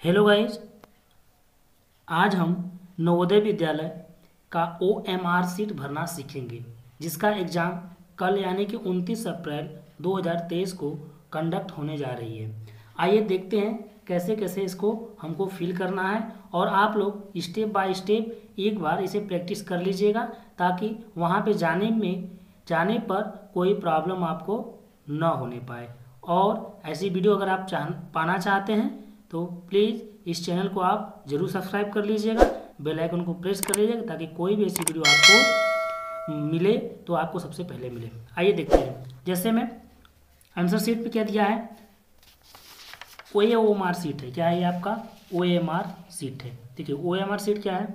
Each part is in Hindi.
हेलो गाइज़ आज हम नवोदय विद्यालय का ओ एम आर सीट भरना सीखेंगे, जिसका एग्ज़ाम कल यानी कि 29 अप्रैल 2023 को कंडक्ट होने जा रही है। आइए देखते हैं कैसे कैसे इसको हमको फिल करना है और आप लोग स्टेप बाय स्टेप एक बार इसे प्रैक्टिस कर लीजिएगा, ताकि वहाँ पे जाने में, जाने पर कोई प्रॉब्लम आपको न होने पाए। और ऐसी वीडियो अगर आप चाह, पाना चाहते हैं तो प्लीज़ इस चैनल को आप ज़रूर सब्सक्राइब कर लीजिएगा बेल आइकन को प्रेस कर लीजिएगा ताकि कोई भी ऐसी वीडियो आपको मिले तो आपको सबसे पहले मिले। आइए देखते हैं। जैसे मैं आंसर सीट पे क्या दिया है? ओ एम आर सीट है। क्या है ये आपका? ओ एम आर सीट है। देखिए ओ एम आर सीट क्या है?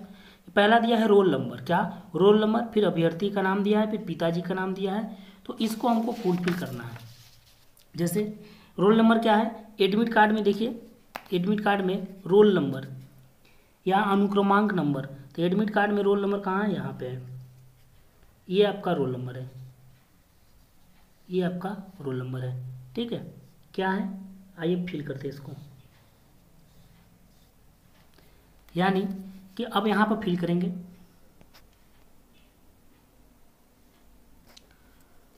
पहला दिया है रोल नंबर क्या? रोल नंबर फिर अभ्यर्थी का नाम दिया है, फिर पिताजी का नाम दिया है। तो इसको हमको फुलफिल करना है। जैसे रोल नंबर क्या है? एडमिट कार्ड में देखिए एडमिट कार्ड में रोल नंबर या अनुक्रमांक नंबर तो एडमिट कार्ड में रोल नंबर कहाँ है? यहाँ पे है। ये आपका रोल नंबर है। ये आपका रोल नंबर है। ठीक है? क्या है? आइए फिल करते हैं इसको। यानी कि अब यहाँ पर फिल करेंगे।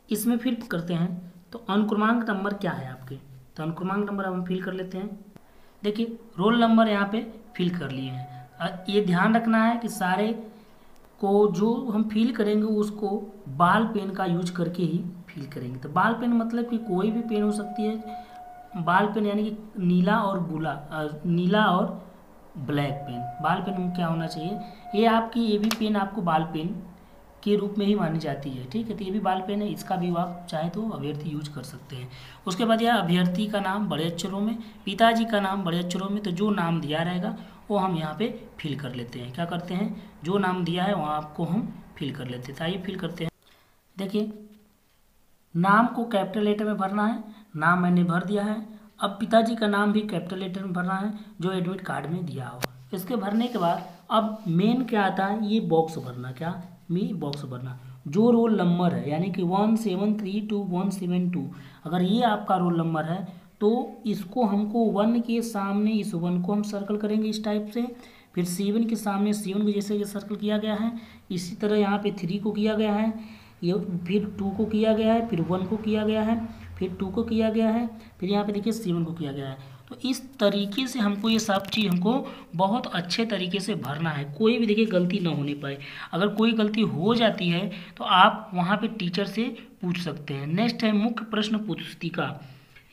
इसमें फिल करते हैं तो अनुक्रमांक नंबर क्या है आपके? तो अनुक्रमांक नंबर अब हम फिल कर लेते हैं। देखिए रोल नंबर यहाँ पे फिल कर लिए हैं। ये ध्यान रखना है कि सारे को जो हम फिल करेंगे, उसको बाल पेन का यूज़ करके ही फिल करेंगे। तो बाल पेन मतलब कि कोई भी पेन हो सकती है। बाल पेन यानी कि नीला और गुला नीला और ब्लैक पेन बाल पेन क्या होना चाहिए? ये आपकी, ये भी पेन आपको बाल पेन के रूप में ही मानी जाती है, ठीक है? तो ये भी बाल पेन है, इसका भी आप चाहे तो अभ्यर्थी यूज़ कर सकते हैं। उसके बाद यह अभ्यर्थी का नाम बड़े अक्षरों में, पिताजी का नाम बड़े अक्षरों में तो जो नाम दिया रहेगा, वो हम यहाँ पे फिल कर लेते हैं। क्या करते हैं? जो नाम दिया है, वहाँ आपको हम फिल कर लेते हैं। तो आइए फिल करते हैं। देखिए, नाम को कैपिटल लेटर में भरना है, नाम मैंने भर दिया है, अब पिताजी का नाम भी कैपिटल लेटर में भरना है, जो एडमिट कार्ड में दिया हो इसके भरने के बाद अब मेन क्या आता है ये बॉक्स भरना क्या? मी बॉक्स भरना। जो रोल नंबर है, यानी कि one seven three two one seven two अगर ये आपका रोल नंबर है तो इसको हमको वन के सामने, इस वन को हम सर्कल करेंगे इस टाइप से। फिर सेवन के सामने सेवन को जैसे सर्कल किया गया है, इसी तरह यहाँ पे थ्री को किया गया है। ये फिर टू को किया गया है, फिर वन को किया गया है, फिर टू को किया गया है, फिर यहाँ पे देखिए सेवन को किया गया है। तो इस तरीके से हमको ये सब चीज़ हमको बहुत अच्छे तरीके से भरना है। कोई भी देखिए गलती ना होने पाए। अगर कोई गलती हो जाती है तो आप वहाँ पे टीचर से पूछ सकते हैं। नेक्स्ट है मुख्य प्रश्न पुस्तिका,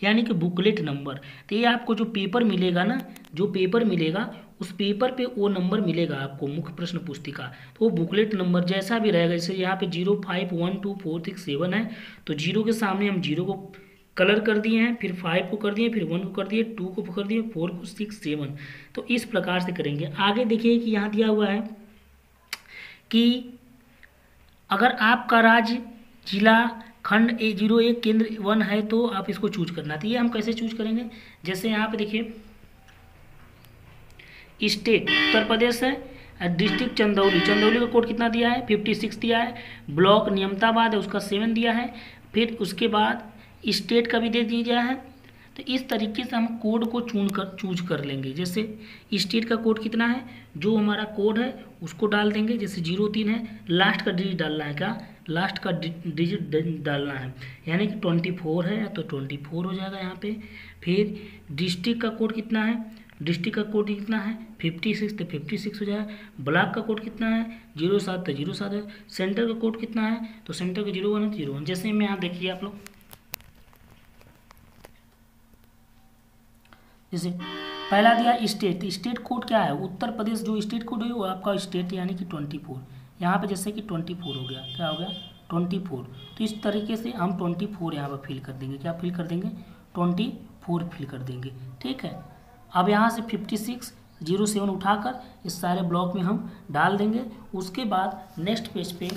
यानी कि बुकलेट नंबर। तो ये आपको जो पेपर मिलेगा ना, जो पेपर मिलेगा, उस पेपर पे वो नंबर मिलेगा आपको, मुख्य प्रश्न पुस्तिका। तो वो बुकलेट नंबर जैसा भी रहेगा, जैसे यहाँ पे zero five one two four six seven है तो ज़ीरो के सामने हम ज़ीरो को कलर कर दिए हैं, फिर फाइव को कर दिए, फिर वन को कर दिए टू को कर दिए फोर को सिक्स सेवन तो इस प्रकार से करेंगे। आगे देखिए कि यहाँ दिया हुआ है कि अगर आपका राज्य जिला खंड ए ज़ीरो एक, केंद्र वन है तो आप इसको चूज़ करना तो ये हम कैसे चूज़ करेंगे? जैसे यहाँ पे देखिए स्टेट उत्तर प्रदेश है डिस्ट्रिक्ट चंदौली। चंदौली का कोड कितना दिया है? फिफ्टी सिक्स दिया है। ब्लॉक नियमताबाद है, उसका सेवन दिया है। फिर उसके बाद स्टेट का भी दे दिया है। तो इस तरीके से हम कोड को चुन कर, चूज़ कर लेंगे। जैसे स्टेट का कोड कितना है, जो हमारा कोड है, उसको डाल देंगे। जैसे ज़ीरो तीन है, लास्ट का डिजिट डालना है क्या? लास्ट का डिजिट डालना है। यानी कि ट्वेंटी फोर है तो ट्वेंटी फोर हो जाएगा यहाँ पे। फिर डिस्ट्रिक्ट का कोड कितना है? डिस्ट्रिक्ट का कोड कितना है? फिफ्टी सिक्स तो फिफ्टी सिक्स हो जाएगा। ब्लॉक का कोड कितना है? ज़ीरो सात तो ज़ीरो सात है। सेंटर का कोड कितना है? तो सेंटर का ज़ीरो वन है तो ज़ीरो वन। जैसे में यहाँ देखिए आप लोग जैसे पहला दिया स्टेट स्टेट कोड क्या है? उत्तर प्रदेश जो स्टेट कोड है वो आपका स्टेट यानी कि ट्वेंटी फोर। यहाँ पर जैसे कि ट्वेंटी फोर हो गया, क्या हो गया? Twenty four. तो इस तरीके से हम ट्वेंटी फोर यहाँ पर फिल कर देंगे। क्या फिल कर देंगे? ट्वेंटी फोर फिल कर देंगे। ठीक है? अब यहाँ से फिफ्टी सिक्स ज़ीरो सेवन उठाकर इस सारे ब्लॉक में हम डाल देंगे। उसके बाद नेक्स्ट पेज पे,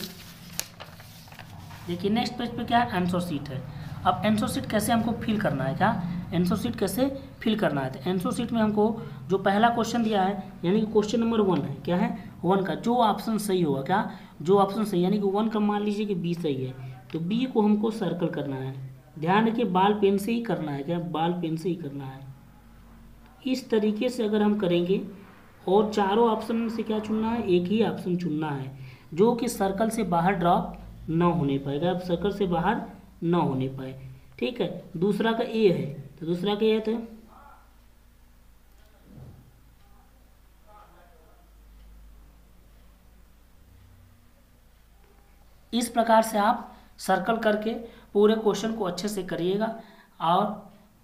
देखिए नेक्स्ट पेज पे क्या है आंसर सीट है? अब आंसर सीट कैसे हमको फिल करना है? क्या? आंसर सीट कैसे फिल करना है? तो आंसर सीट में हमको जो पहला क्वेश्चन दिया है, यानी कि क्वेश्चन नंबर वन है, क्या है? वन का। जो ऑप्शन सही होगा, क्या? जो ऑप्शन सही यानी कि वन का मान लीजिए कि बी सही है तो बी को हमको सर्कल करना है। ध्यान रखिए बाल पेन से ही करना है, क्या? बाल पेन से ही करना है। इस तरीके से अगर हम करेंगे, और चारों ऑप्शन से क्या चुनना है? एक ही ऑप्शन चुनना है, जो कि सर्कल से बाहर ड्रॉप ना होने पाएगा अब सर्कल से बाहर ना होने पाए, ठीक है? दूसरा का ए है। तो दूसरा का ए है तो? इस प्रकार से आप सर्कल करके पूरे क्वेश्चन को अच्छे से करिएगा और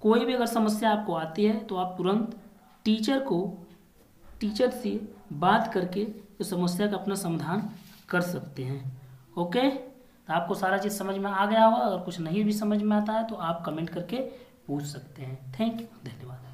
कोई भी अगर समस्या आपको आती है तो आप तुरंत टीचर को टीचर से बात करके उस समस्या का अपना समाधान कर सकते हैं। ओके तो आपको सारा चीज़ समझ में आ गया होगा, अगर कुछ नहीं भी समझ में आता है तो आप कमेंट करके पूछ सकते हैं। थैंक यू धन्यवाद।